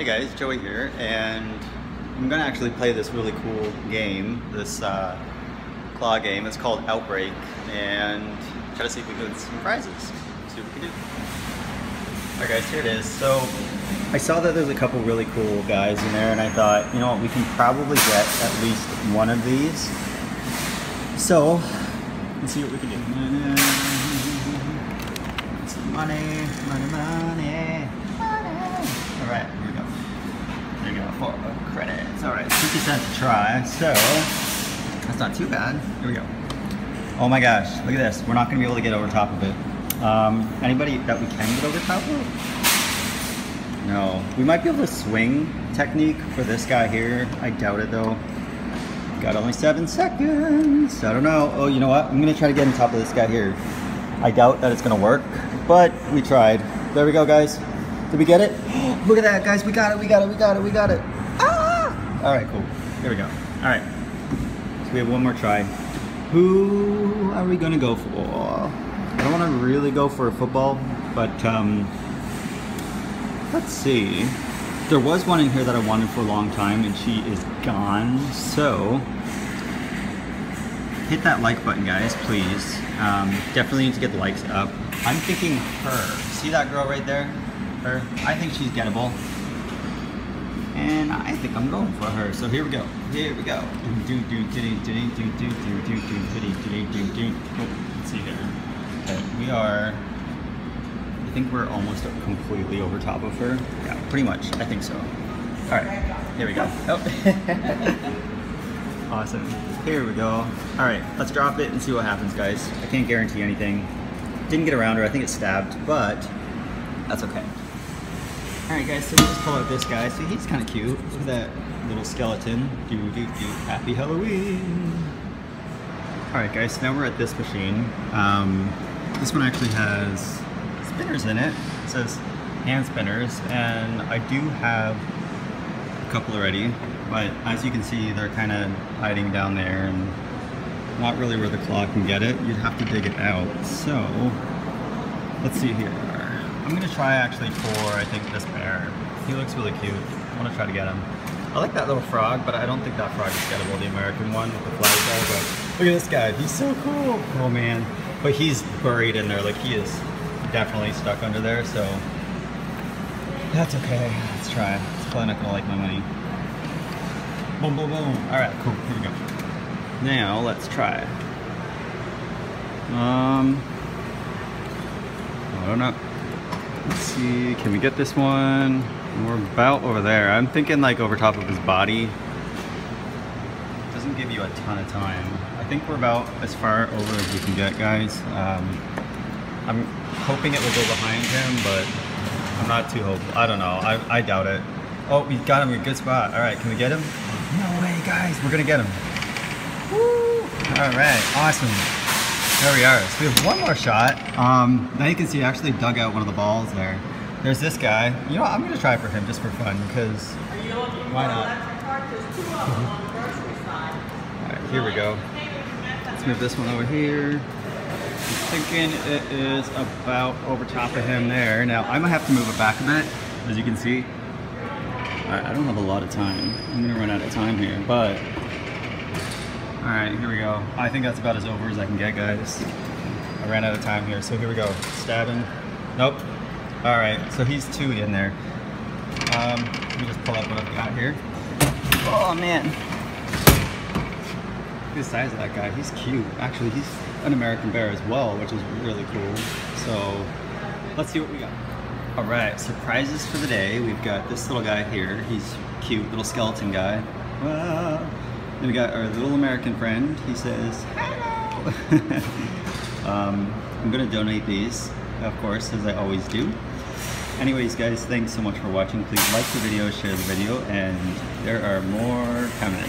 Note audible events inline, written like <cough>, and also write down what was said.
Hey guys, Joey here, and I'm gonna actually play this really cool game, this uh, claw game. It's called Outbreak, and try to see if we can win some prizes. See what we can do. Alright guys, here it is. So, I saw that there's a couple really cool guys in there, and I thought, you know what, we can probably get at least one of these. So, let's see what we can do. Some money, money, money, money. Alright, here we go. There you go, four credits. Alright, 50 cents to try, so that's not too bad. Here we go. Oh my gosh, look at this. We're not gonna be able to get over top of it. Um, anybody that we can get over top of? No. We might be able to swing technique for this guy here. I doubt it though. Got only seven seconds. I don't know. Oh, you know what? I'm gonna try to get on top of this guy here. I doubt that it's gonna work, but we tried. There we go, guys. Did we get it? Look at that, guys. We got it, we got it, we got it, we got it. Ah! All right, cool. Here we go. All right. So we have one more try. Who are we gonna go for? I don't wanna really go for a football, but um, let's see. There was one in here that I wanted for a long time and she is gone, so hit that like button guys, please. Um, definitely need to get the likes up. I'm thinking her. See that girl right there? Her. I think she's gettable. And I think I'm going for her. So here we go. Here we go. Let's see here. Okay, we are. I think we're almost completely over top of her. Yeah, pretty much. I think so. All right. Here we go. Oh. awesome. Here we go. All right. Let's drop it and see what happens, guys. I can't guarantee anything. Didn't get around her. I think it stabbed, but that's okay. Alright guys, so we just pull out this guy. See, he's kind of cute. Look at that little skeleton. Do do do. Happy Halloween. Alright guys, so now we're at this machine. Um, this one actually has spinners in it. It says hand spinners, and I do have a couple already, but as you can see, they're kind of hiding down there and not really where the claw can get it. You'd have to dig it out. So, let's see here. I'm gonna try actually for, I think, this bear. He looks really cute. I wanna try to get him. I like that little frog, but I don't think that frog is gettable, the American one with the flag guy, but look at this guy. He's so cool. Oh man. But he's buried in there, like he is definitely stuck under there, so that's okay. Let's try. It's probably not gonna like my money. Boom, boom, boom. All right, cool, here we go. Now, let's try. Um, I don't know. Let's see, can we get this one? We're about over there. I'm thinking like over top of his body. Doesn't give you a ton of time. I think we're about as far over as we can get, guys. Um, I'm hoping it will go behind him, but I'm not too hopeful. I don't know. I, I doubt it. Oh, we got him in a good spot. All right, can we get him? No way, guys. We're gonna get him. Woo! All right, awesome. There we are. So we have one more shot. Um, now you can see I actually dug out one of the balls there. There's this guy. You know? I'm going to try for him just for fun because why not? Alright, here we go. Let's move this one over here. I'm thinking it is about over top of him there. Now I might have to move it back a bit, as you can see. I don't have a lot of time. I'm going to run out of time here, but Alright, here we go. I think that's about as over as I can get, guys. I ran out of time here, so here we go. Stabbing. Nope. Alright, so he's two in there. Um, let me just pull up what I've got here. Oh, man. The size of that guy. He's cute. Actually, he's an American bear as well, which is really cool. So, let's see what we got. Alright, surprises for the day. We've got this little guy here. He's cute, little skeleton guy. Then we got our little American friend. He says, hello. <laughs> um, I'm gonna donate these, of course, as I always do. Anyways, guys, thanks so much for watching. Please like the video, share the video, and there are more coming.